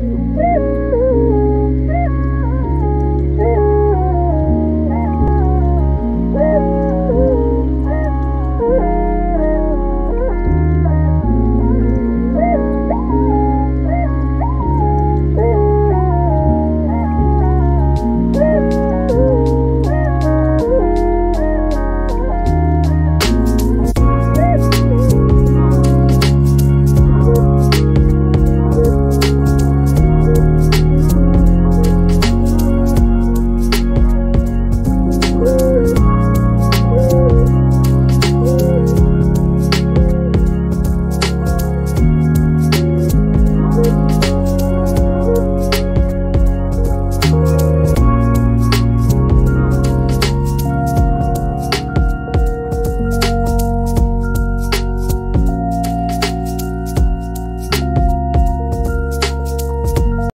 Woo!